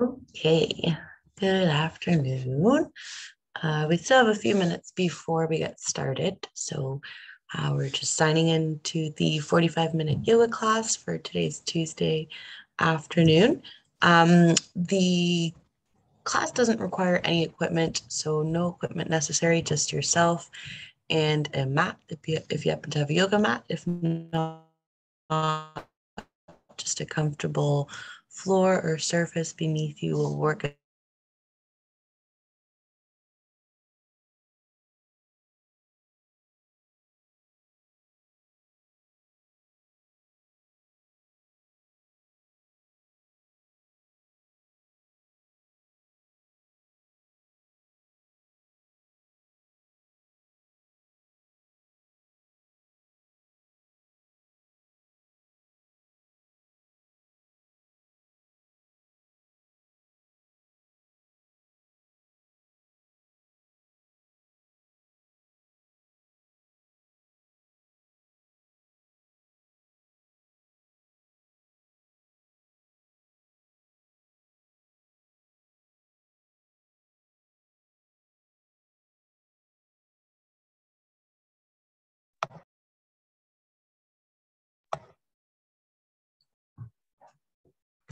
Okay, good afternoon. Uh, we still have a few minutes before we get started, so uh, we're just signing into the 45 minute yoga class for today's Tuesday afternoon. Um, the class doesn't require any equipment, so no equipment necessary, just yourself and a mat if you, if you happen to have a yoga mat. If not, just a comfortable floor or surface beneath you will work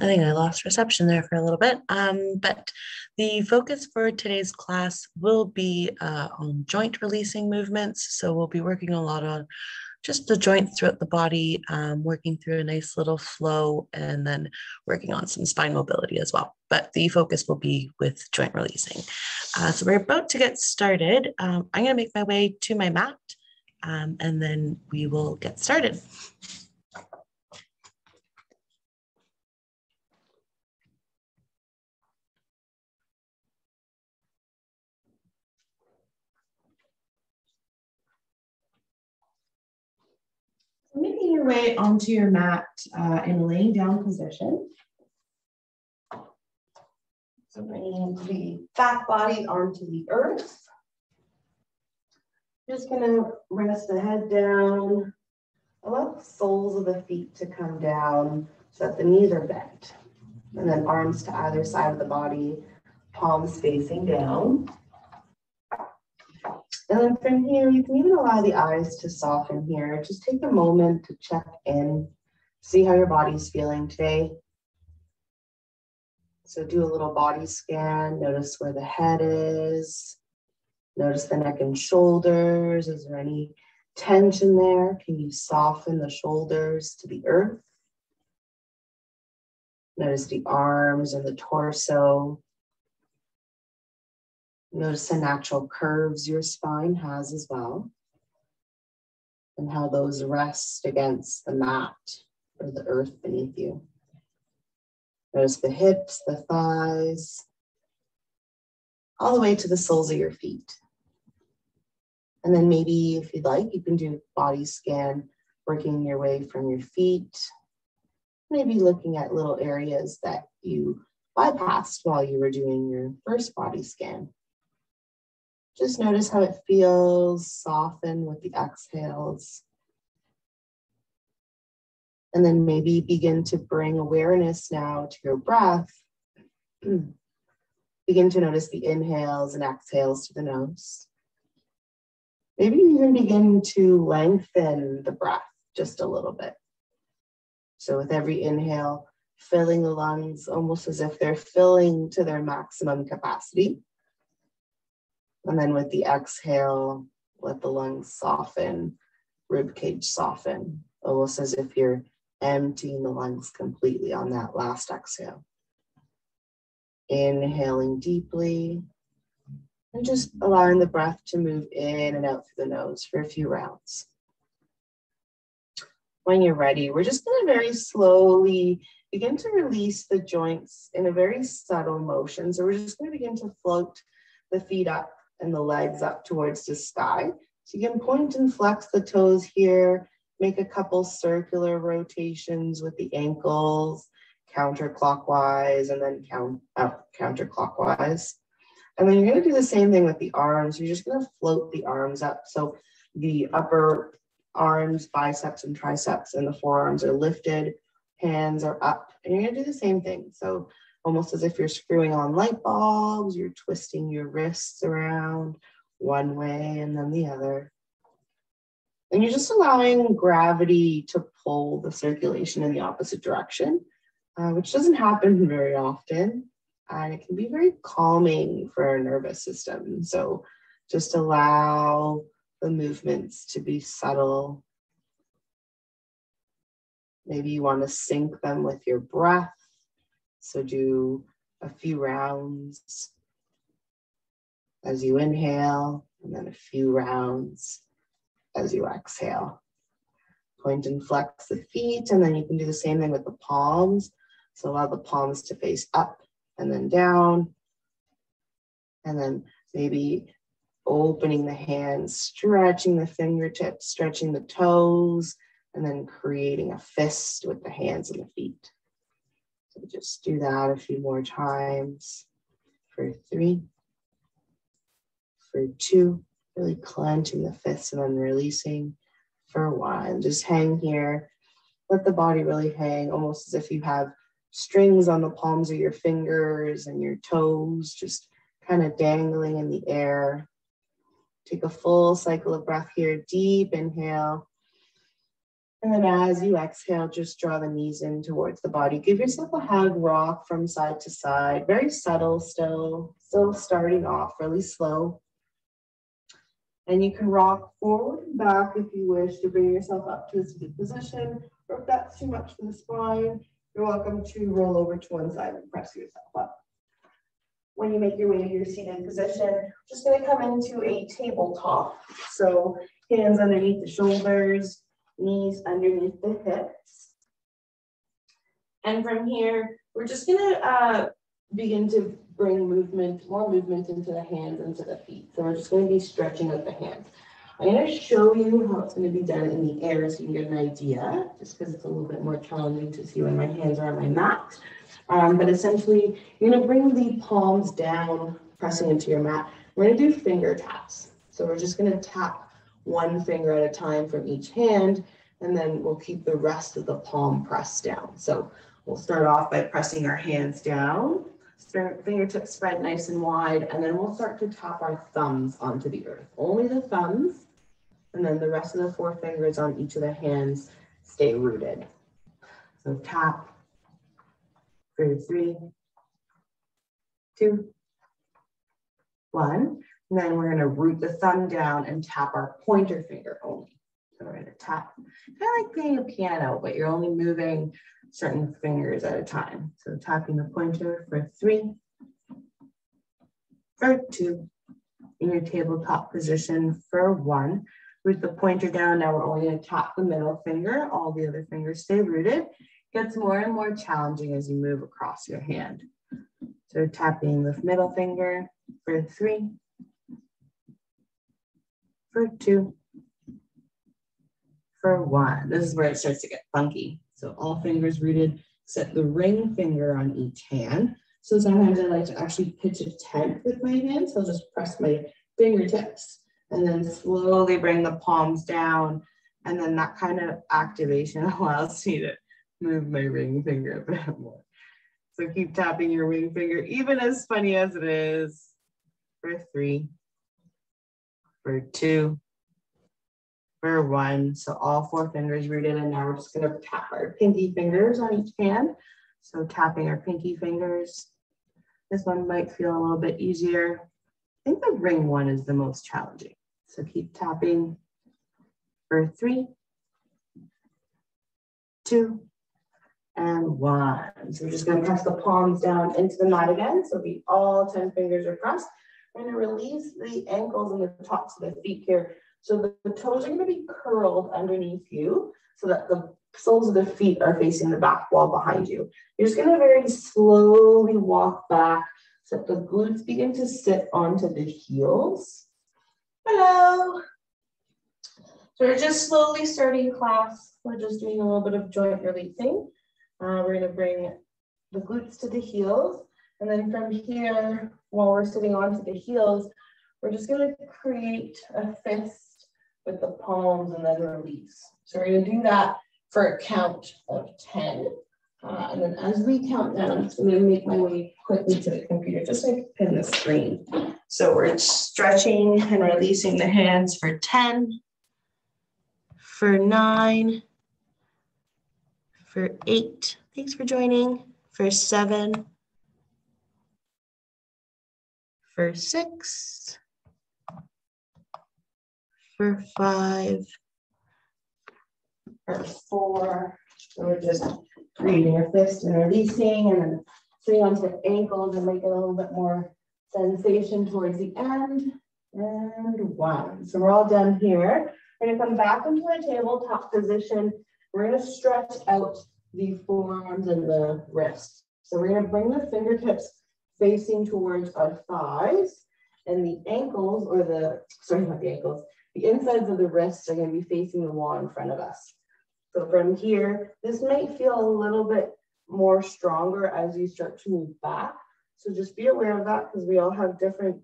I think I lost reception there for a little bit. Um, but the focus for today's class will be uh, on joint releasing movements. So we'll be working a lot on just the joints throughout the body, um, working through a nice little flow, and then working on some spine mobility as well. But the focus will be with joint releasing. Uh, so we're about to get started. Um, I'm going to make my way to my mat, um, and then we will get started. Making your way onto your mat uh, in a laying down position. So bringing the back body onto the earth. Just gonna rest the head down. Allow the soles of the feet to come down so that the knees are bent. And then arms to either side of the body, palms facing down. And then from here, you can even allow the eyes to soften here. Just take a moment to check in, see how your body's feeling today. So do a little body scan, notice where the head is, notice the neck and shoulders. Is there any tension there? Can you soften the shoulders to the earth? Notice the arms and the torso. Notice the natural curves your spine has as well, and how those rest against the mat or the earth beneath you. Notice the hips, the thighs, all the way to the soles of your feet. And then maybe if you'd like, you can do body scan, working your way from your feet, maybe looking at little areas that you bypassed while you were doing your first body scan. Just notice how it feels, soften with the exhales. And then maybe begin to bring awareness now to your breath. begin to notice the inhales and exhales to the nose. Maybe even begin to lengthen the breath just a little bit. So, with every inhale, filling the lungs almost as if they're filling to their maximum capacity. And then with the exhale, let the lungs soften, rib cage soften, almost as if you're emptying the lungs completely on that last exhale. Inhaling deeply and just allowing the breath to move in and out through the nose for a few rounds. When you're ready, we're just going to very slowly begin to release the joints in a very subtle motion. So we're just going to begin to float the feet up and the legs up towards the sky. So you can point and flex the toes here, make a couple circular rotations with the ankles, counterclockwise, and then count up counterclockwise. And then you're gonna do the same thing with the arms. You're just gonna float the arms up. So the upper arms, biceps and triceps and the forearms are lifted, hands are up. And you're gonna do the same thing. So almost as if you're screwing on light bulbs, you're twisting your wrists around one way and then the other. And you're just allowing gravity to pull the circulation in the opposite direction, uh, which doesn't happen very often. And it can be very calming for our nervous system. So just allow the movements to be subtle. Maybe you want to sync them with your breath. So do a few rounds as you inhale, and then a few rounds as you exhale. Point and flex the feet, and then you can do the same thing with the palms. So allow the palms to face up and then down. And then maybe opening the hands, stretching the fingertips, stretching the toes, and then creating a fist with the hands and the feet. So just do that a few more times for three, for two, really clenching the fists and then releasing for one. Just hang here. Let the body really hang, almost as if you have strings on the palms of your fingers and your toes, just kind of dangling in the air. Take a full cycle of breath here. Deep inhale. And then as you exhale, just draw the knees in towards the body. Give yourself a hug, rock from side to side. Very subtle still, still starting off really slow. And you can rock forward and back if you wish to bring yourself up to a seated position. Or if that's too much for the spine, you're welcome to roll over to one side and press yourself up. When you make your way to your seated position, just gonna come into a tabletop. So hands underneath the shoulders, knees underneath the hips. And from here, we're just gonna uh, begin to bring movement, more movement into the hands, into the feet. So we're just gonna be stretching out the hands. I'm gonna show you how it's gonna be done in the air so you can get an idea, just because it's a little bit more challenging to see when my hands are on my mat. Um, but essentially, you're gonna bring the palms down, pressing into your mat. We're gonna do finger taps. So we're just gonna tap one finger at a time from each hand, and then we'll keep the rest of the palm pressed down. So we'll start off by pressing our hands down, fingertips spread nice and wide, and then we'll start to tap our thumbs onto the earth. Only the thumbs, and then the rest of the four fingers on each of the hands stay rooted. So tap three, two, one. And then we're going to root the thumb down and tap our pointer finger only. So we're to tap, kind of like playing a piano, but you're only moving certain fingers at a time. So tapping the pointer for three, for two, in your tabletop position for one. Root the pointer down. Now we're only going to tap the middle finger. All the other fingers stay rooted. Gets more and more challenging as you move across your hand. So tapping the middle finger for three, for two, for one. This is where it starts to get funky. So all fingers rooted, set the ring finger on each hand. So sometimes I like to actually pitch a tent with my hands. So I'll just press my fingertips and then slowly bring the palms down. And then that kind of activation allows me to move my ring finger a bit more. So keep tapping your ring finger, even as funny as it is, for three, for two, for one. So all four fingers rooted and now we're just gonna tap our pinky fingers on each hand. So tapping our pinky fingers. This one might feel a little bit easier. I think the ring one is the most challenging. So keep tapping for three, two, and one. So we're just gonna press the palms down into the mat again. So we all 10 fingers are pressed. We're gonna release the ankles and the tops of the feet here so the, toes are going to be curled underneath you so that the soles of the feet are facing the back wall behind you. You're just going to very slowly walk back so that the glutes begin to sit onto the heels. Hello. So we're just slowly starting class. We're just doing a little bit of joint releasing. Uh, we're going to bring the glutes to the heels. And then from here, while we're sitting onto the heels, we're just going to create a fist with the palms and then release. So we're gonna do that for a count of 10. Uh, and then as we count down, I'm gonna make my way quickly to the computer, just can pin the screen. So we're stretching and releasing the hands for 10, for nine, for eight, thanks for joining, for seven, for six, for five, for four, so we're just creating your fist and releasing and then sitting onto the ankles and make a little bit more sensation towards the end. And one. So we're all done here. We're gonna come back into a tabletop position. We're gonna stretch out the forearms and the wrists. So we're gonna bring the fingertips facing towards our thighs and the ankles or the, sorry, not the ankles, the insides of the wrists are gonna be facing the wall in front of us. So from here, this might feel a little bit more stronger as you start to move back. So just be aware of that because we all have different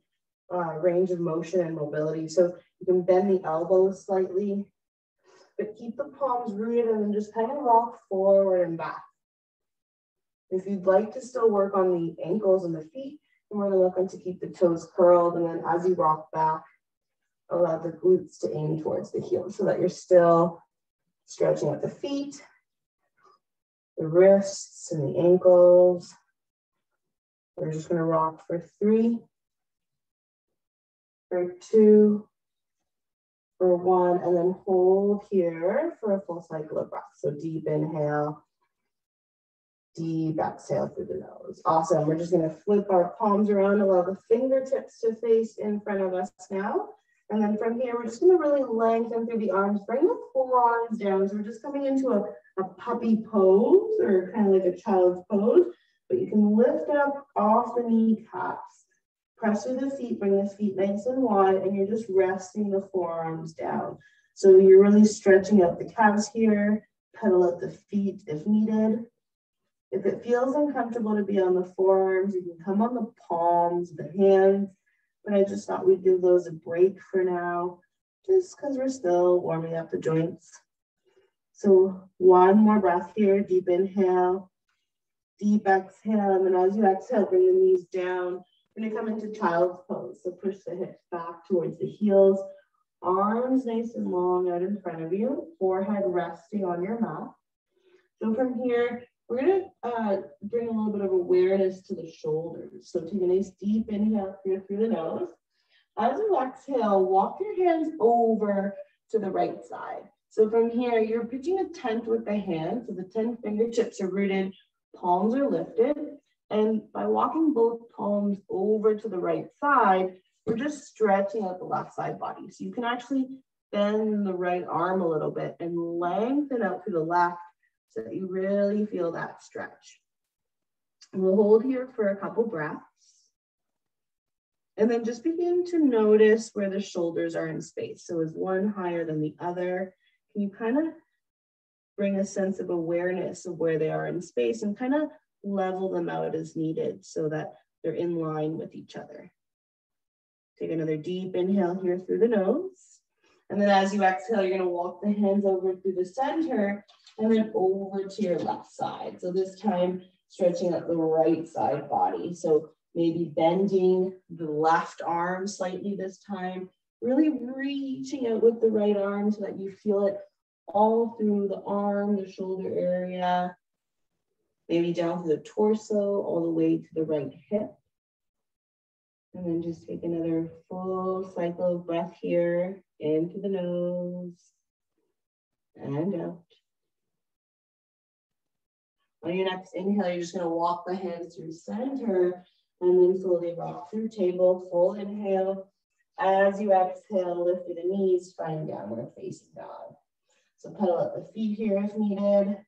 uh, range of motion and mobility. So you can bend the elbows slightly, but keep the palms rooted and then just kind of rock forward and back. If you'd like to still work on the ankles and the feet, you're more than welcome to keep the toes curled. And then as you rock back, allow the glutes to aim towards the heels so that you're still Stretching at the feet, the wrists and the ankles. We're just gonna rock for three, for two, for one, and then hold here for a full cycle of breath. So deep inhale, deep exhale through the nose. Awesome. We're just gonna flip our palms around, allow the fingertips to face in front of us now. And then from here, we're just gonna really lengthen through the arms, bring the forearms down. So we're just coming into a, a puppy pose or kind of like a child's pose, but you can lift up off the kneecaps, press through the feet, bring the feet nice and wide, and you're just resting the forearms down. So you're really stretching out the calves here, pedal at the feet if needed. If it feels uncomfortable to be on the forearms, you can come on the palms, the hands, but I just thought we'd give those a break for now, just because we're still warming up the joints. So one more breath here, deep inhale, deep exhale, and then as you exhale, bring the knees down. We're gonna come into child's pose. So push the hips back towards the heels, arms nice and long out in front of you, forehead resting on your mat. So from here, we're gonna uh, bring a little bit of awareness to the shoulders. So take a nice deep inhale here through the nose. As you exhale, walk your hands over to the right side. So from here, you're pitching a tent with the hands. So the 10 fingertips are rooted, palms are lifted. And by walking both palms over to the right side, we're just stretching out the left side body. So you can actually bend the right arm a little bit and lengthen out to the left so that you really feel that stretch. We'll hold here for a couple breaths. And then just begin to notice where the shoulders are in space. So is one higher than the other? Can you kind of bring a sense of awareness of where they are in space and kind of level them out as needed so that they're in line with each other. Take another deep inhale here through the nose. And then as you exhale, you're gonna walk the hands over through the center and then over to your left side. So this time stretching out the right side body. So maybe bending the left arm slightly this time, really reaching out with the right arm so that you feel it all through the arm, the shoulder area, maybe down to the torso, all the way to the right hip. And then just take another full cycle of breath here, into the nose and out. On your next inhale, you're just gonna walk the hands through center and then slowly rock through table, full inhale. As you exhale, lift through the knees, find downward facing dog. So pedal up the feet here if needed.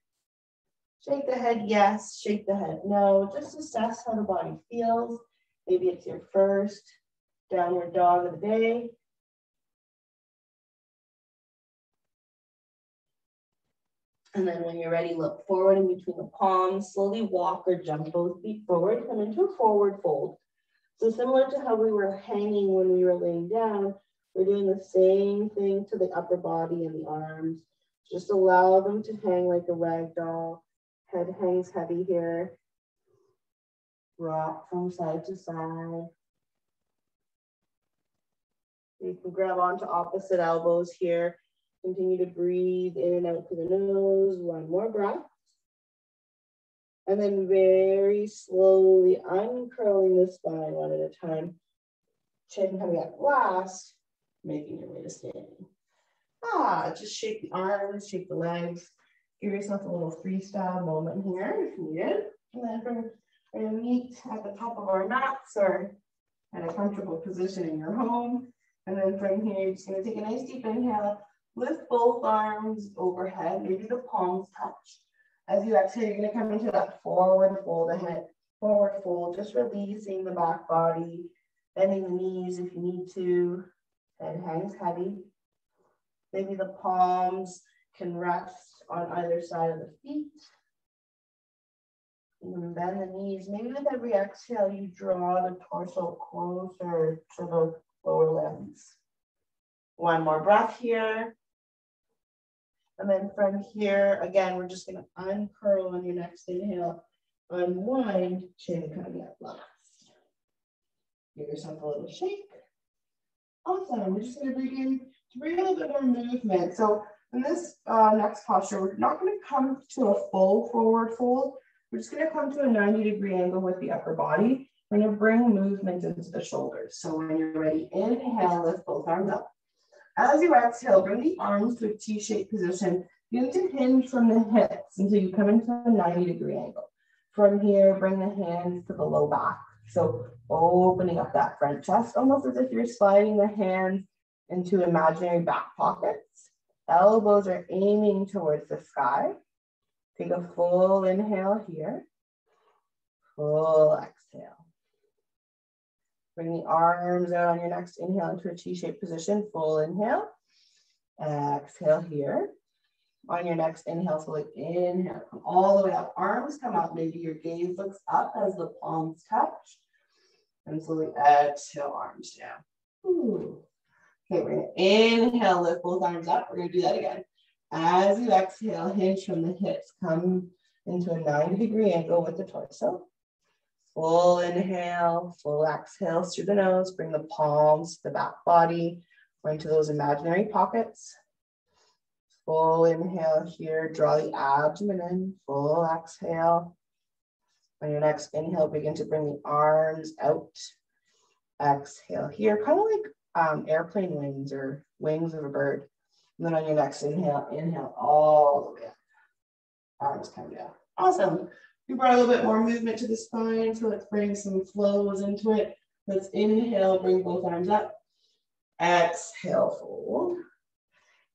Shake the head yes, shake the head no. Just assess how the body feels. Maybe it's your first downward dog of the day. And then when you're ready, look forward in between the palms, slowly walk or jump both feet forward, come into a forward fold. So similar to how we were hanging when we were laying down, we're doing the same thing to the upper body and the arms. Just allow them to hang like a rag doll. Head hangs heavy here. Rock from side to side. You can grab onto opposite elbows here. Continue to breathe in and out through the nose. One more breath. And then very slowly uncurling the spine one at a time. Chin coming up last, making your way to standing. Ah, just shake the arms, shake the legs. Give yourself a little freestyle moment here if needed. And then from, gonna meet at the top of our mats or at a comfortable position in your home. And then from here, you're just gonna take a nice deep inhale, lift both arms overhead, maybe the palms touch. As you exhale, you're gonna come into that forward fold ahead, forward fold, just releasing the back body, bending the knees if you need to, head hangs heavy. Maybe the palms can rest on either side of the feet. You bend the knees. Maybe with every exhale, you draw the torso closer to the lower limbs. One more breath here. And then from here, again, we're just gonna uncurl on your next inhale, unwind, chin coming up last. Give yourself a little shake. Awesome, we're just begin to bring a little bit more movement. So in this uh, next posture, we're not gonna come to a full forward fold. We're just gonna come to a 90 degree angle with the upper body. We're gonna bring movement into the shoulders. So when you're ready, inhale, lift both arms up. As you exhale, bring the arms to a T-shaped position. You need to hinge from the hips until you come into a 90 degree angle. From here, bring the hands to the low back. So opening up that front chest, almost as if you're sliding the hands into imaginary back pockets. Elbows are aiming towards the sky. Take a full inhale here. Full exhale. Bring the arms out on your next inhale into a T-shaped position. Full inhale. Exhale here. On your next inhale, so like inhale, come all the way up. Arms come up. Maybe your gaze looks up as the palms touch. And slowly exhale, arms down. Ooh. Okay, we're gonna inhale, lift both arms up. We're gonna do that again. As you exhale, hinge from the hips. Come into a 90 degree angle with the torso. Full inhale, full exhale through the nose. Bring the palms, to the back body, into those imaginary pockets. Full inhale here, draw the abdomen in, full exhale. On your next inhale, begin to bring the arms out. Exhale here, kind of like um, airplane wings or wings of a bird. And then on your next inhale, inhale all the way up. Arms come down. Awesome. We brought a little bit more movement to the spine, so let's bring some flows into it. Let's inhale, bring both arms up. Exhale, fold.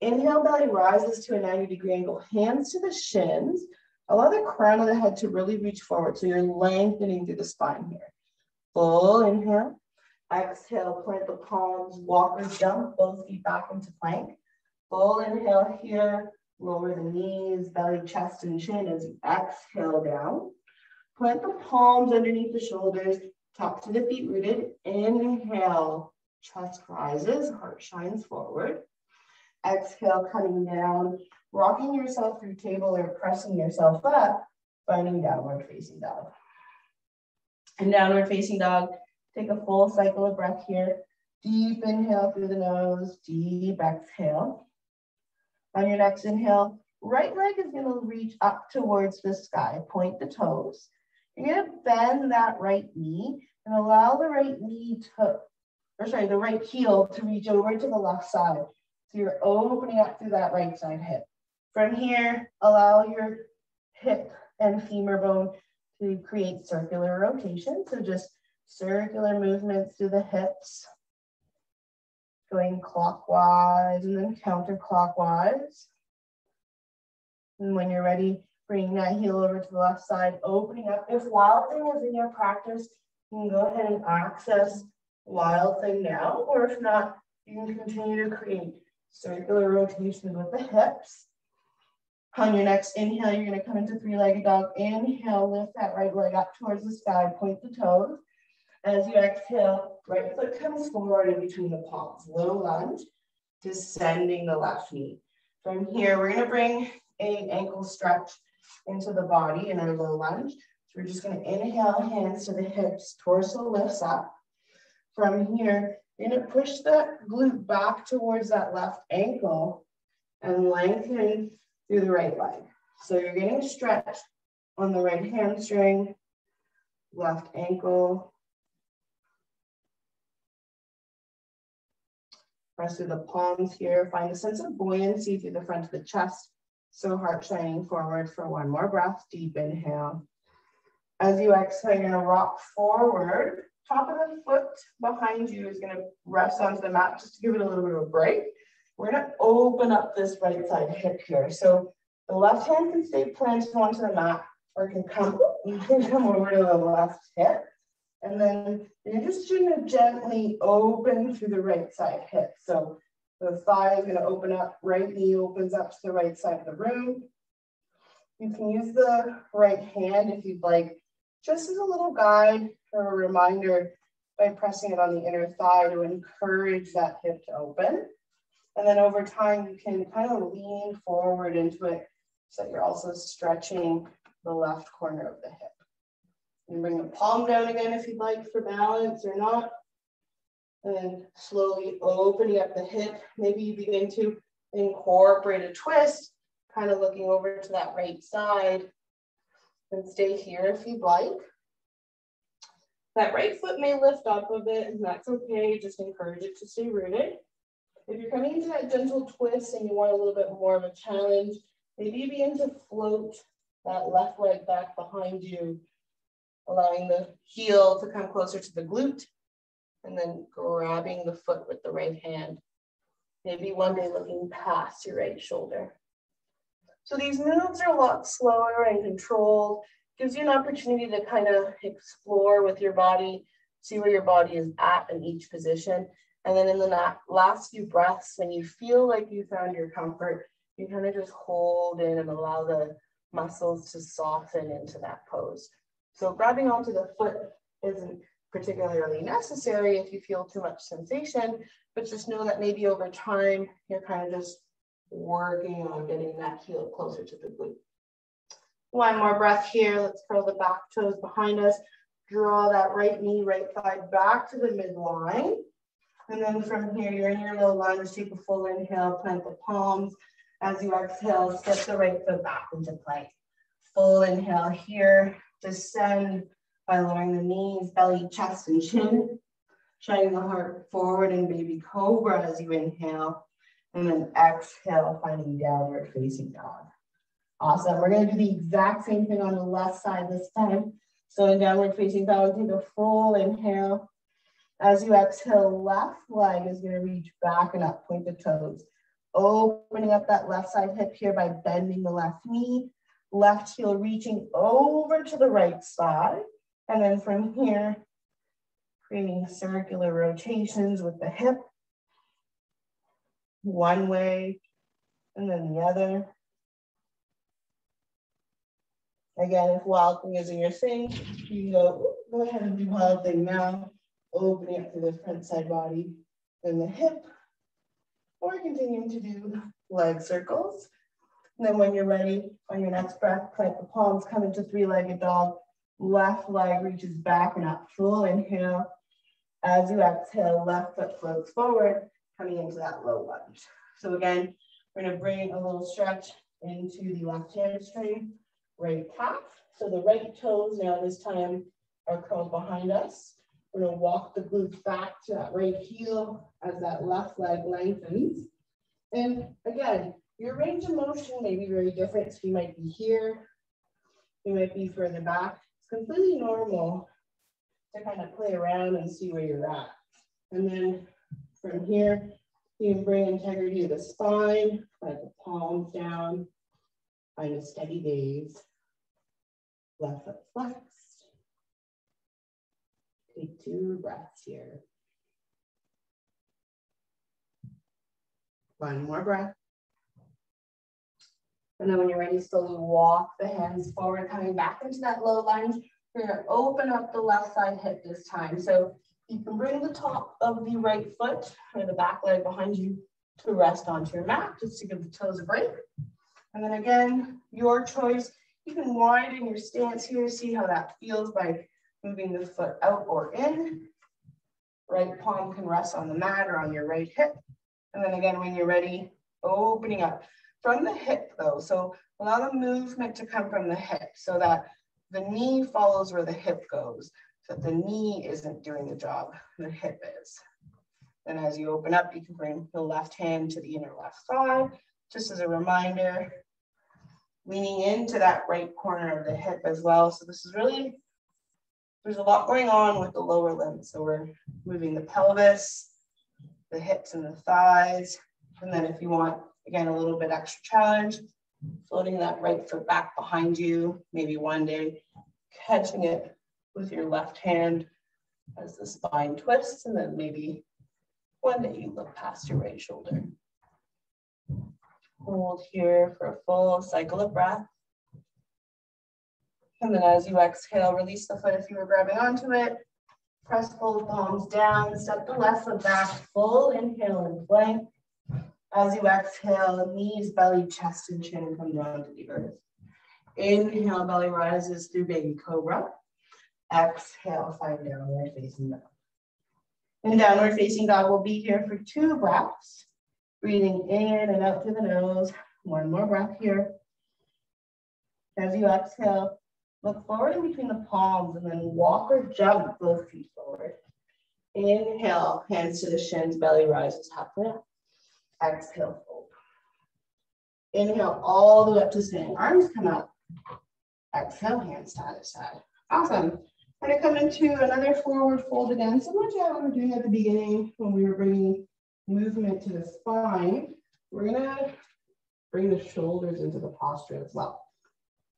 Inhale, belly rises to a 90 degree angle, hands to the shins. Allow the crown of the head to really reach forward. So you're lengthening through the spine here. Full inhale. Exhale, plant the palms, walk walker jump, both feet back into plank. Full inhale here. Lower the knees, belly, chest, and chin as you exhale down. Plant the palms underneath the shoulders, top to the feet rooted. Inhale, chest rises, heart shines forward. Exhale, coming down, rocking yourself through table or pressing yourself up, finding downward facing dog. And downward facing dog, take a full cycle of breath here. Deep inhale through the nose, deep exhale. On your next inhale, right leg is gonna reach up towards the sky. Point the toes. You're gonna bend that right knee and allow the right knee to, or sorry, the right heel to reach over to the left side. So you're opening up through that right side hip. From here, allow your hip and femur bone to create circular rotation. So just circular movements through the hips, going clockwise and then counterclockwise. And when you're ready, bring that heel over to the left side, opening up. If Wild Thing is in your practice, you can go ahead and access Wild Thing now, or if not, you can continue to create circular rotation with the hips. On your next inhale, you're gonna come into three-legged dog. Inhale, lift that right leg up towards the sky, point the toes. As you exhale, right foot comes forward in between the palms. Low lunge, descending the left knee. From here, we're gonna bring a ankle stretch into the body in our low lunge. So we're just gonna inhale, hands to the hips, torso lifts up. From here, you're gonna push that glute back towards that left ankle and lengthen through the right leg. So you're getting stretched on the right hamstring, left ankle. Press through the palms here. Find a sense of buoyancy through the front of the chest. So heart shining forward for one more breath. Deep inhale. As you exhale, you're gonna rock forward. Top of the foot behind you is gonna rest onto the mat just to give it a little bit of a break. We're gonna open up this right side hip here. So the left hand can stay planted onto the mat or it can come, come over to the left hip. And then you're just gonna gently open through the right side hip. So the thigh is gonna open up, right knee opens up to the right side of the room. You can use the right hand if you'd like, just as a little guide or a reminder by pressing it on the inner thigh to encourage that hip to open. And then over time, you can kind of lean forward into it so that you're also stretching the left corner of the hip. And bring the palm down again if you'd like for balance or not. And slowly opening up the hip. Maybe you begin to incorporate a twist, kind of looking over to that right side. And stay here if you'd like. That right foot may lift up a bit, and that's okay. Just encourage it to stay rooted. If you're coming into that gentle twist and you want a little bit more of a challenge, maybe begin to float that left leg back behind you, allowing the heel to come closer to the glute, and then grabbing the foot with the right hand. Maybe one day looking past your right shoulder. So these moves are a lot slower and controlled, gives you an opportunity to kind of explore with your body, see where your body is at in each position. And then in the last few breaths, when you feel like you found your comfort, you kind of just hold in and allow the muscles to soften into that pose. So grabbing onto the foot isn't particularly necessary if you feel too much sensation, but just know that maybe over time, you're kind of just working on getting that heel closer to the glute. One more breath here. Let's curl the back toes behind us. Draw that right knee, right thigh back to the midline. And then from here, you're in your low lunge. Take a full inhale, plant the palms. As you exhale, step the right foot back into plank. Full inhale here. Descend by lowering the knees, belly, chest, and chin. Shining the heart forward in baby cobra as you inhale. And then exhale, finding downward facing dog. Awesome. We're going to do the exact same thing on the left side this time. So in downward facing dog, take a full inhale. As you exhale, left leg is going to reach back and up, point the toes. Opening up that left side hip here by bending the left knee, left heel reaching over to the right side. And then from here, creating circular rotations with the hip. One way and then the other. Again, if wild thing isn't your thing, you go, go ahead and do wild thing now, opening up to the front side body, then the hip, or continuing to do leg circles. And then when you're ready, on your next breath, plant the palms, come into three-legged dog. Left leg reaches back and up, full inhale. As you exhale, left foot floats forward, coming into that low lunge. So again, we're gonna bring a little stretch into the left hamstring, right calf. So the right toes now this time are curled behind us. We're gonna walk the glutes back to that right heel as that left leg lengthens. And again, your range of motion may be very different. So you might be here, you might be further back. It's completely normal to kind of play around and see where you're at. And then from here, you can bring integrity to the spine, like the palms down, find a steady gaze. Left foot flexed. Take two breaths here. One more breath. And then when you're ready, slowly walk the hands forward, coming back into that low lunge. You're gonna open up the left side hip this time. So you can bring the top of the right foot or the back leg behind you to rest onto your mat, just to give the toes a break. And then again, your choice. You can widen your stance here, see how that feels by moving the foot out or in. Right palm can rest on the mat or on your right hip. And then again, when you're ready, opening up from the hip though. So allow the movement to come from the hip so that the knee follows where the hip goes. So the knee isn't doing the job, the hip is. Then as you open up, you can bring the left hand to the inner left thigh. Just as a reminder, leaning into that right corner of the hip as well. So this is really, there's a lot going on with the lower limbs. So we're moving the pelvis, the hips and the thighs. And then if you want, again, a little bit extra challenge, floating that right foot back behind you, maybe one day catching it with your left hand as the spine twists, and then maybe one day you look past your right shoulder. Hold here for a full cycle of breath. And then as you exhale, release the foot if you were grabbing onto it. Press both palms down, step the left foot back, full inhale and plank. As you exhale, knees, belly, chest, and chin come down to the earth. Inhale, belly rises through baby cobra. Exhale, find downward facing dog. And downward facing dog, we'll be here for two breaths. Breathing in and out through the nose. One more breath here. As you exhale, look forward in between the palms and then walk or jump both feet forward. Inhale, hands to the shins, belly rises halfway up. Exhale, fold. Inhale all the way up to standing. Arms come up. Exhale, hands side to side. Awesome. We're gonna come into another forward fold again, similar to what we were doing at the beginning when we were bringing movement to the spine. We're gonna bring the shoulders into the posture as well.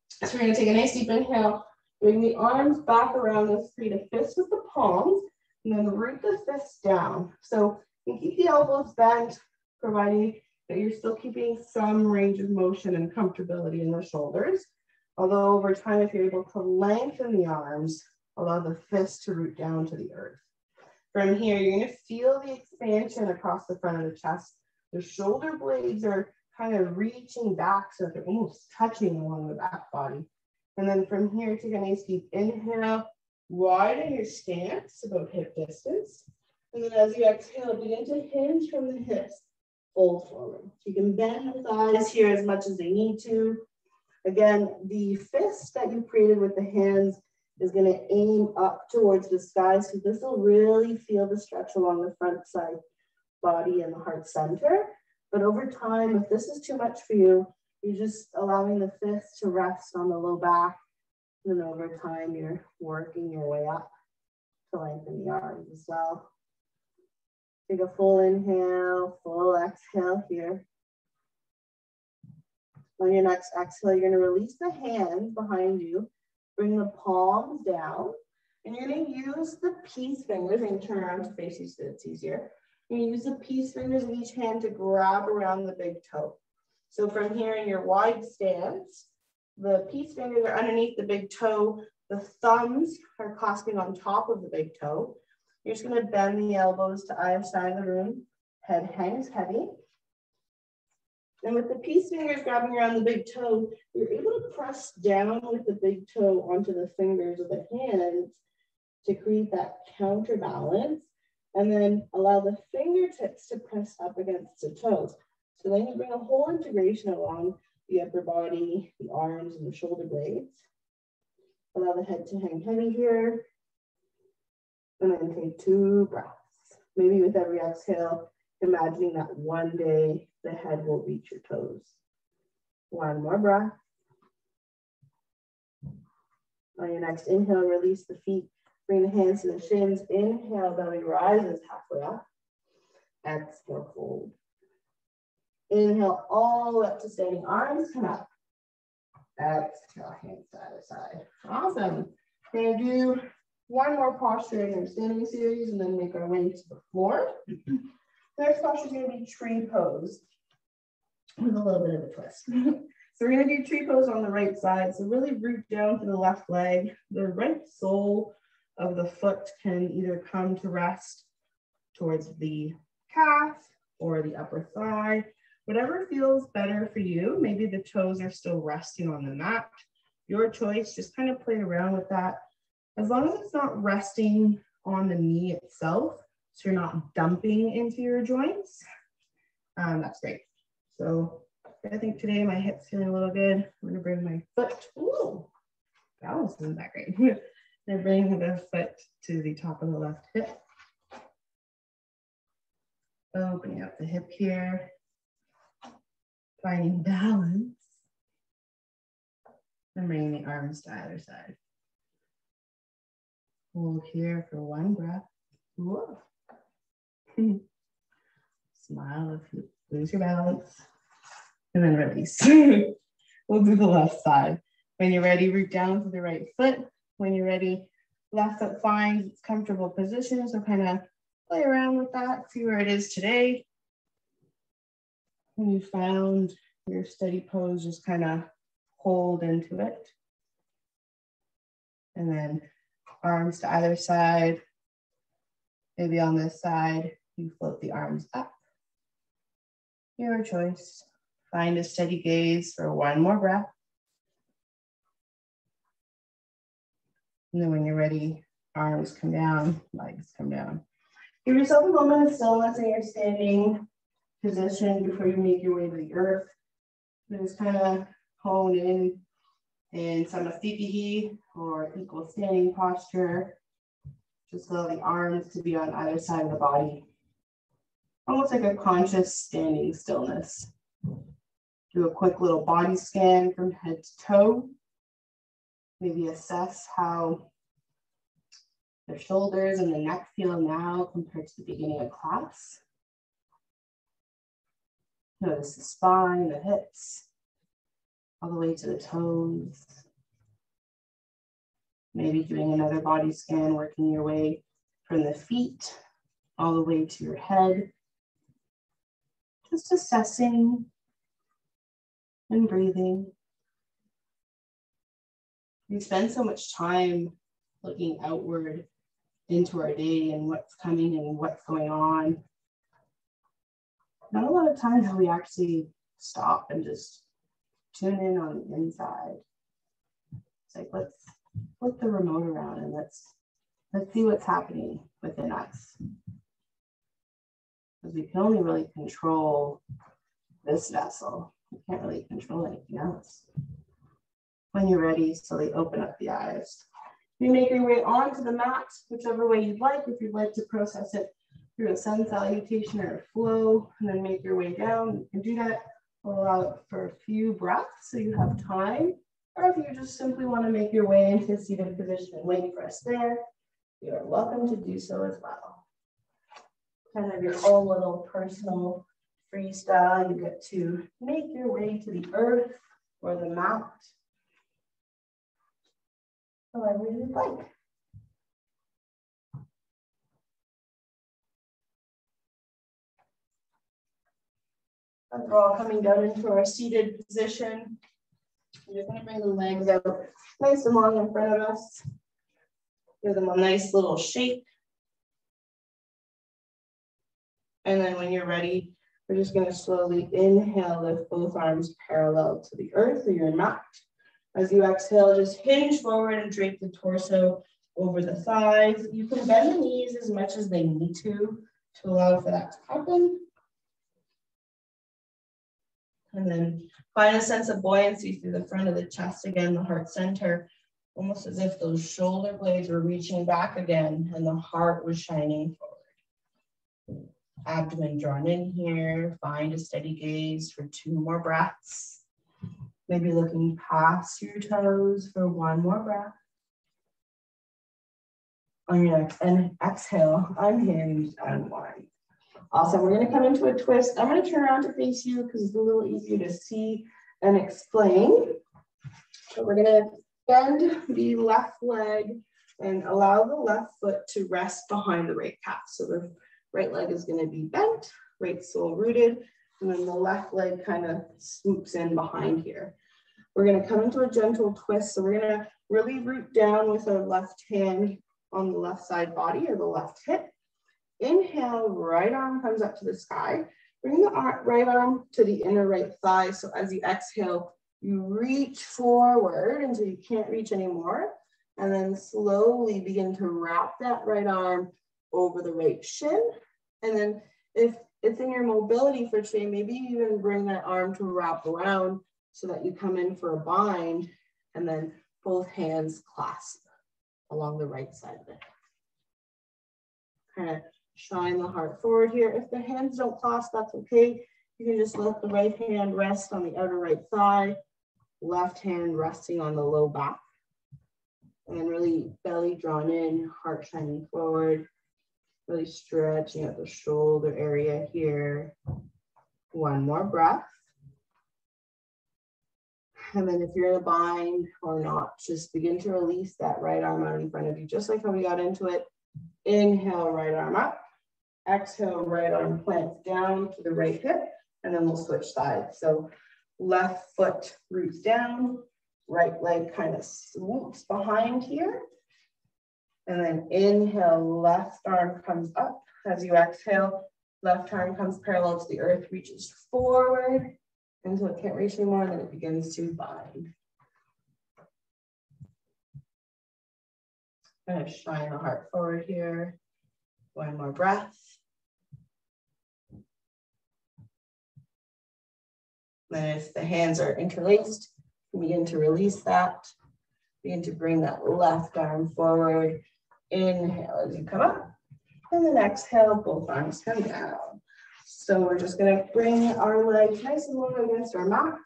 So we're gonna take a nice deep inhale, bring the arms back around us, create a fist with the palms, and then root the fists down. So you keep the elbows bent, providing that you're still keeping some range of motion and comfortability in the shoulders. Although over time, if you're able to lengthen the arms, allow the fist to root down to the earth. From here, you're gonna feel the expansion across the front of the chest. The shoulder blades are kind of reaching back so that they're almost touching along the back body. And then from here, take a nice deep inhale, widen your stance about hip distance. And then as you exhale, begin to hinge from the hips fold forward. You can bend the thighs here as much as they need to. Again, the fist that you created with the hands is going to aim up towards the sky. So this will really feel the stretch along the front side body and the heart center. But over time, if this is too much for you, you're just allowing the fist to rest on the low back. And then over time, you're working your way up to lengthen the arms as well. Take a full inhale, full exhale here. On your next exhale, you're gonna release the hands behind you, bring the palms down, and you're gonna use the peace fingers, and turn around to face you so it's easier. You're gonna use the peace fingers of each hand to grab around the big toe. So from here in your wide stance, the peace fingers are underneath the big toe, the thumbs are clasping on top of the big toe, you're just gonna bend the elbows to either side of the room. Head hangs heavy. And with the peace fingers grabbing around the big toe, you're able to press down with the big toe onto the fingers of the hands to create that counterbalance. And then allow the fingertips to press up against the toes. So then you bring a whole integration along the upper body, the arms, and the shoulder blades. Allow the head to hang heavy here. And then take two breaths. Maybe with every exhale, imagining that one day the head will reach your toes. One more breath. On your next inhale, release the feet. Bring the hands to the shins. Inhale, belly rises halfway up. Exhale, fold. Inhale, all the way up to standing. Arms come up. Exhale, hands side to side. Awesome. Gonna do one more posture in our standing series and then make our way to the floor. The next posture is going to be tree pose with a little bit of a twist. so we're going to do tree pose on the right side. So really root down to the left leg. The right sole of the foot can either come to rest towards the calf or the upper thigh, whatever feels better for you. Maybe the toes are still resting on the mat your choice, just kind of play around with that. As long as it's not resting on the knee itself, so you're not dumping into your joints, um, that's great. So I think today my hip's feeling a little good. I'm gonna bring my foot, ooh, balance isn't that great. Gonna bring the foot to the top of the left hip. Opening up the hip here, finding balance. And bringing the arms to either side. Hold here for one breath. Whoa. Smile if you lose your balance. And then release. we'll do the left side. When you're ready, root down to the right foot. When you're ready, left foot finds its comfortable position. So kind of play around with that, see where it is today. When you found your steady pose, just kind of hold into it. And then arms to either side. Maybe on this side, you float the arms up. Your choice. Find a steady gaze for one more breath. And then when you're ready, arms come down, legs come down. Give yourself a moment of stillness in your standing position before you make your way to the earth. And just kind of hone in in Samasthiti or equal standing posture. Just allow the arms to be on either side of the body. Almost like a conscious standing stillness. Do a quick little body scan from head to toe. Maybe assess how the shoulders and the neck feel now compared to the beginning of class. Notice the spine, the hips, all the way to the toes. Maybe doing another body scan, working your way from the feet all the way to your head. Just assessing and breathing. We spend so much time looking outward into our day and what's coming and what's going on. Not a lot of times we actually stop and just tune in on the inside. It's like let's flip the remote around and let's let's see what's happening within us. Because we can only really control this vessel. We can't really control anything else. When you're ready, slowly open up the eyes. You make your way onto the mat, whichever way you'd like. If you'd like to process it through a sun salutation or a flow, and then make your way down, can do that allow it for a few breaths so you have time. Or if you just simply want to make your way into a seated position and wait for us there, you are welcome to do so as well. Kind of your own little personal freestyle. You get to make your way to the earth or the mount, however you'd like. We're all coming down into our seated position, we're going to bring the legs out nice and long in front of us. Give them a nice little shake. And then when you're ready, we're just going to slowly inhale, lift both arms parallel to the earth or your mat. As you exhale, just hinge forward and drape the torso over the thighs. You can bend the knees as much as they need to to allow for that to happen. And then find a sense of buoyancy through the front of the chest again, the heart center, almost as if those shoulder blades were reaching back again and the heart was shining forward. Abdomen drawn in here, find a steady gaze for two more breaths. Maybe looking past your toes for one more breath. On your next and exhale, unhinge, unwind. Awesome. We're going to come into a twist. I'm going to turn around to face you because it's a little easier to see and explain. So we're going to bend the left leg and allow the left foot to rest behind the right calf. So the right leg is going to be bent, right sole rooted, and then the left leg kind of swoops in behind here. We're going to come into a gentle twist. So we're going to really root down with our left hand on the left side body or the left hip. Inhale, right arm comes up to the sky. Bring the right arm to the inner right thigh. So as you exhale, You reach forward until you can't reach anymore. And then slowly begin to wrap that right arm over the right shin. And then if it's in your mobility for today, maybe even bring that arm to wrap around so that you come in for a bind and then both hands clasp along the right side of it. Kind of shine the heart forward here. If the hands don't clasp, that's okay. You can just let the right hand rest on the outer right thigh, left hand resting on the low back. And really belly drawn in, heart shining forward, really stretching out the shoulder area here. One more breath. And then if you're in a bind or not, just begin to release that right arm out in front of you, just like how we got into it. Inhale, right arm up. Exhale, right arm plants down to the right hip, and then we'll switch sides. So left foot roots down, right leg kind of swoops behind here. And then inhale, left arm comes up. As you exhale, left arm comes parallel to the earth, reaches forward until it can't reach anymore, and then it begins to bind. Kind of shine the heart forward here. One more breath. Then if the hands are interlaced, begin to release that. Begin to bring that left arm forward. Inhale as you come up. And then exhale, both arms come down. So we're just gonna bring our legs nice and low against our mat.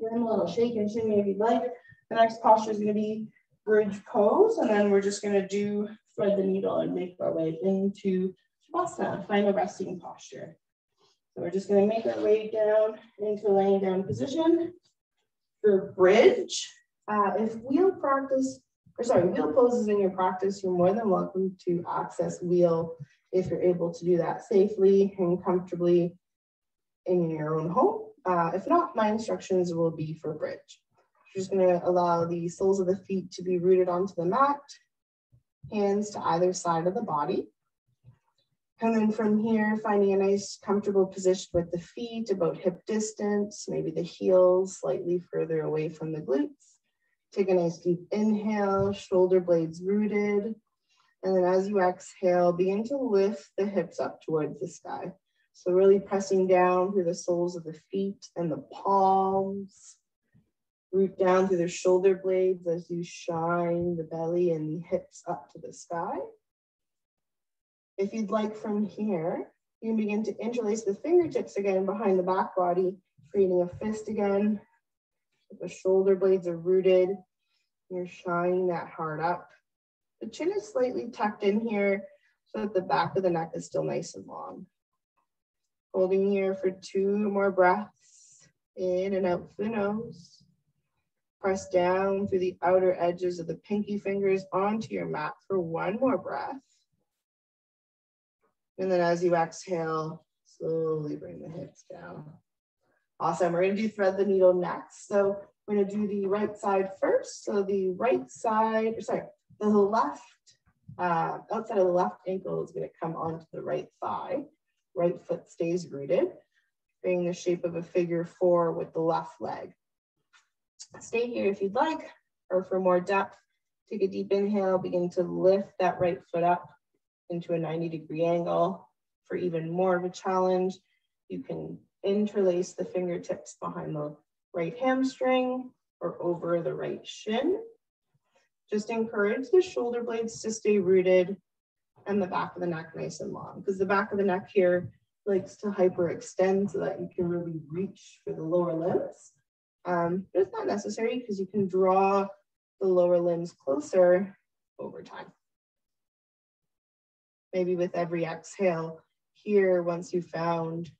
Give them a little shake and shimmy if you'd like. The next posture is gonna be bridge pose, and then we're just gonna do thread the needle and make our way into Shavasana, final resting posture. So we're just gonna make our way down into laying down position. For bridge, uh, if wheel practice, or sorry, wheel poses in your practice, you're more than welcome to access wheel if you're able to do that safely and comfortably in your own home. Uh, if not, my instructions will be for bridge. You're just gonna allow the soles of the feet to be rooted onto the mat, hands to either side of the body. And then from here, finding a nice comfortable position with the feet about hip distance, maybe the heels slightly further away from the glutes. Take a nice deep inhale, shoulder blades rooted, and then as you exhale, begin to lift the hips up towards the sky. So really pressing down through the soles of the feet and the palms. Root down through the shoulder blades as you shine the belly and the hips up to the sky. If you'd like from here, you can begin to interlace the fingertips again behind the back body, creating a fist again. The shoulder blades are rooted. You're shining that heart up. The chin is slightly tucked in here so that the back of the neck is still nice and long. Holding here for two more breaths, in and out through the nose. Press down through the outer edges of the pinky fingers onto your mat for one more breath. And then as you exhale, slowly bring the hips down. Awesome, we're gonna do thread the needle next. So we're gonna do the right side first. So the right side, sorry, the left, uh, outside of the left ankle is going to come onto the right thigh. Right foot stays rooted, creating the shape of a figure four with the left leg. Stay here if you'd like, or for more depth, take a deep inhale, begin to lift that right foot up into a 90 degree angle. For even more of a challenge, you can interlace the fingertips behind the right hamstring or over the right shin. Just encourage the shoulder blades to stay rooted and the back of the neck nice and long because the back of the neck here likes to hyperextend so that you can really reach for the lower limbs. Um, but it's not necessary because you can draw the lower limbs closer over time. Maybe with every exhale here, once you found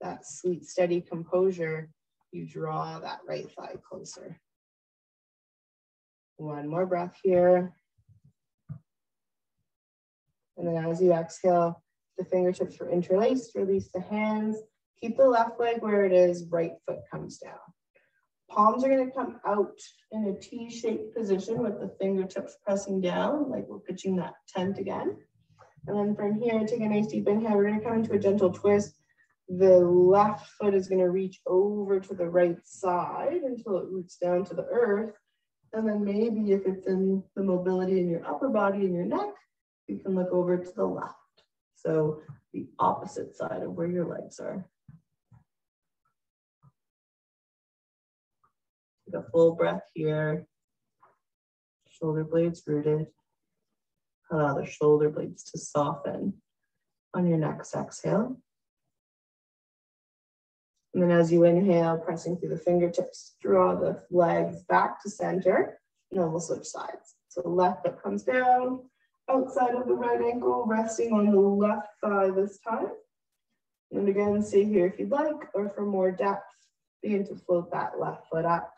that sweet, steady composure, you draw that right thigh closer. One more breath here. And then as you exhale, the fingertips are interlaced, release the hands. Keep the left leg where it is, right foot comes down. Palms are gonna come out in a T-shaped position with the fingertips pressing down, like we're pitching that tent again. And then from here, take a nice deep inhale. We're gonna come into a gentle twist, The left foot is going to reach over to the right side until it roots down to the earth. And then maybe if it's in the mobility in your upper body and your neck, you can look over to the left. So the opposite side of where your legs are. Take a full breath here. Shoulder blades rooted. Allow the shoulder blades to soften on your next exhale. And then as you inhale, pressing through the fingertips, draw the legs back to center, and then we'll switch sides. So left foot comes down, outside of the right ankle, resting on the left thigh this time. And again, stay here if you'd like, or for more depth, begin to float that left foot up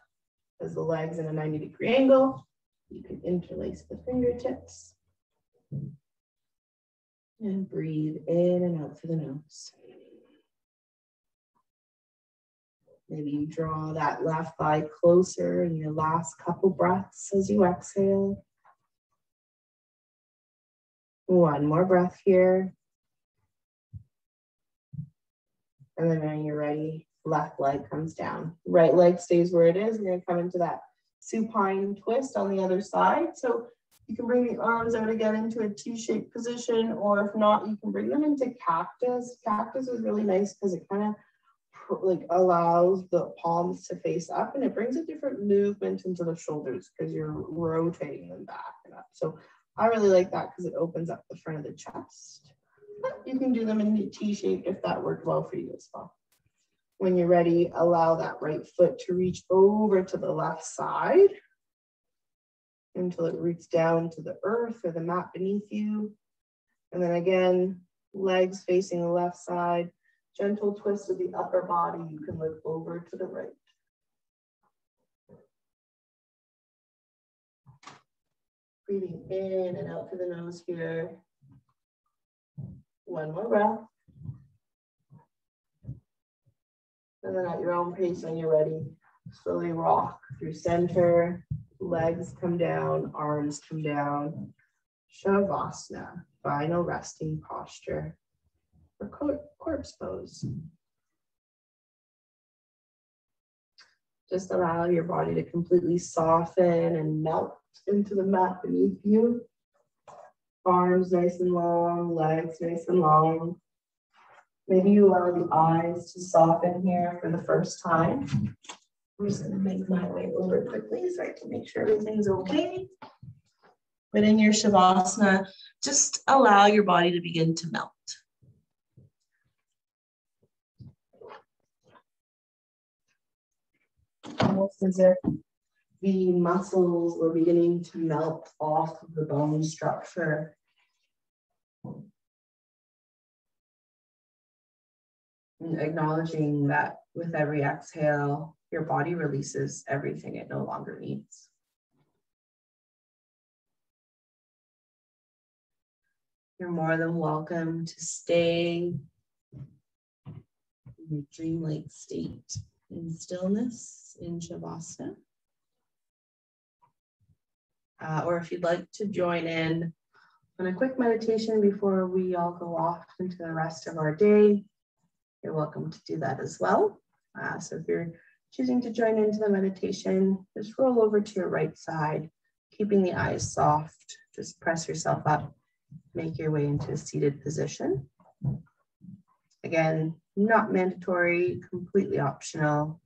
as the legs in a 90 degree angle. You can interlace the fingertips. And breathe in and out through the nose. Maybe you draw that left thigh closer in your last couple breaths as you exhale. One more breath here. And then when you're ready, left leg comes down. Right leg stays where it is. We're gonna come into that supine twist on the other side. So you can bring the arms out again into a T-shaped position, or if not, you can bring them into cactus. Cactus is really nice because it kind of like allows the palms to face up and it brings a different movement into the shoulders because you're rotating them back and up. So I really like that because it opens up the front of the chest. You can do them in the T shape if that worked well for you as well. When you're ready, allow that right foot to reach over to the left side until it roots down to the earth or the mat beneath you. And then again, legs facing the left side, Gentle twist of the upper body. You can look over to the right. Breathing in and out through the nose here. One more breath. And then at your own pace when you're ready, slowly rock through center, legs come down, arms come down. Shavasana, final resting posture for corpse pose. Just allow your body to completely soften and melt into the mat beneath you. Arms nice and long, legs nice and long. Maybe you allow the eyes to soften here for the first time. I'm just gonna make my way over quickly so I can make sure everything's okay. But in your Shavasana, just allow your body to begin to melt. almost as if the muscles were beginning to melt off of the bone structure. And acknowledging that with every exhale, your body releases everything it no longer needs. You're more than welcome to stay in your dreamlike state in stillness in Shavasana. Uh, or if you'd like to join in on a quick meditation before we all go off into the rest of our day, you're welcome to do that as well. Uh, so if you're choosing to join into the meditation, just roll over to your right side, keeping the eyes soft. Just press yourself up, make your way into a seated position. Again, not mandatory, completely optional.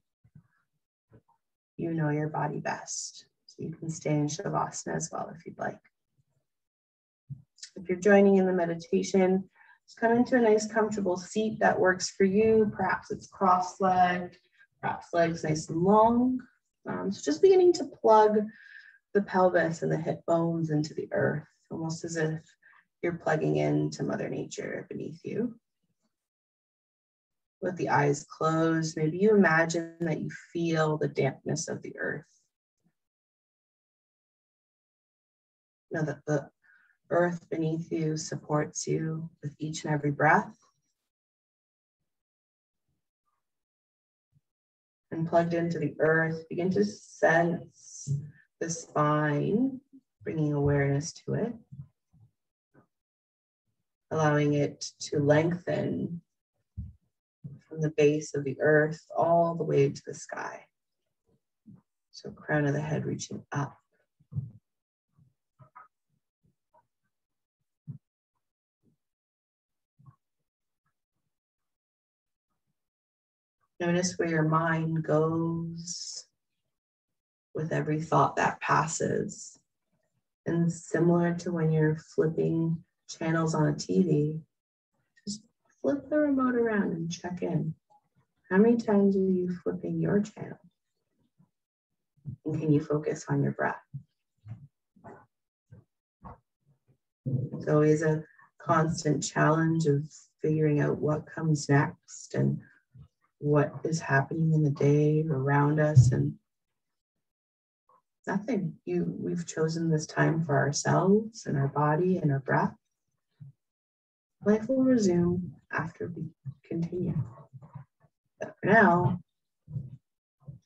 You know your body best. So you can stay in Shavasana as well if you'd like. If you're joining in the meditation, just come into a nice comfortable seat that works for you. Perhaps it's cross-legged, perhaps legs nice and long. Um, so just beginning to plug the pelvis and the hip bones into the earth, almost as if you're plugging into Mother Nature beneath you with the eyes closed, maybe you imagine that you feel the dampness of the earth. Know that the earth beneath you supports you with each and every breath. And plugged into the earth, begin to sense the spine, bringing awareness to it, allowing it to lengthen from the base of the earth all the way to the sky. So crown of the head reaching up. Notice where your mind goes with every thought that passes. And similar to when you're flipping channels on a TV, just flip the remote around and check in. How many times are you flipping your channel? And can you focus on your breath? It's always a constant challenge of figuring out what comes next and what is happening in the day around us and nothing. You we've chosen this time for ourselves and our body and our breath. Life will resume after we continue. But for now,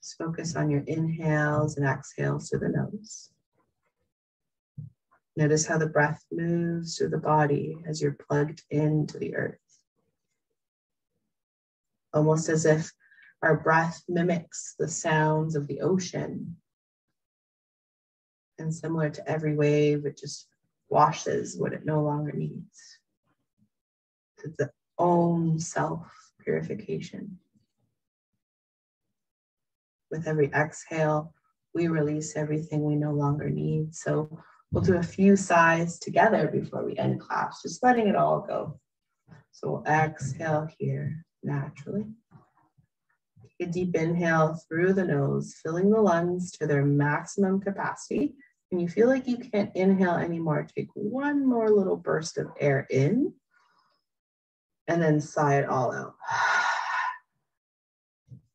just focus on your inhales and exhales through the nose. Notice how the breath moves through the body as you're plugged into the earth. Almost as if our breath mimics the sounds of the ocean and similar to every wave, it just washes what it no longer needs. It's the own self purification. With every exhale, we release everything we no longer need. So we'll do a few sighs together before we end class, just letting it all go. So we'll exhale here naturally. Take a deep inhale through the nose, filling the lungs to their maximum capacity and you feel like you can't inhale anymore, take one more little burst of air in and then sigh it all out.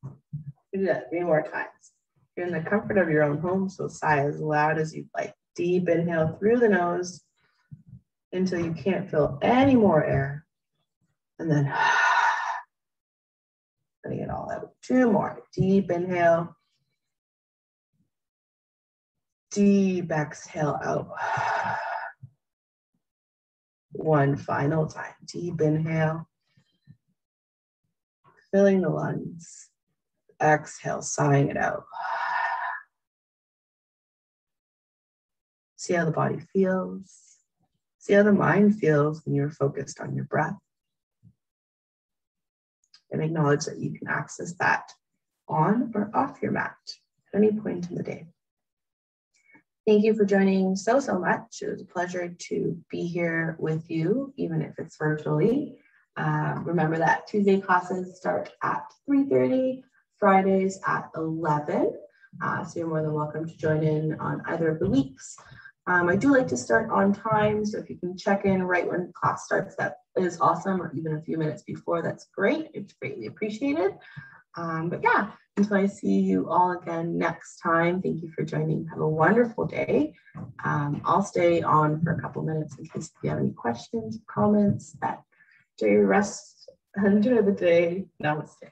Do that three more times. You're in the comfort of your own home, so sigh as loud as you'd like. Deep inhale through the nose until you can't feel any more air. And then letting it all out. Two more. Deep inhale Deep exhale out. One final time. Deep inhale. Filling the lungs. Exhale, sighing it out. See how the body feels. See how the mind feels when you're focused on your breath. And acknowledge that you can access that on or off your mat at any point in the day. Thank you for joining so, so much. It was a pleasure to be here with you, even if it's virtually. Uh, remember that Tuesday classes start at 3.30, Fridays at 11. Uh, so you're more than welcome to join in on either of the weeks. Um, I do like to start on time, so if you can check in right when class starts, that is awesome, or even a few minutes before, that's great. It's greatly appreciated. Um, but yeah, until I see you all again next time, thank you for joining. Have a wonderful day. Um, I'll stay on for a couple minutes in case you have any questions, comments. That your rest, enjoy the day. Namaste.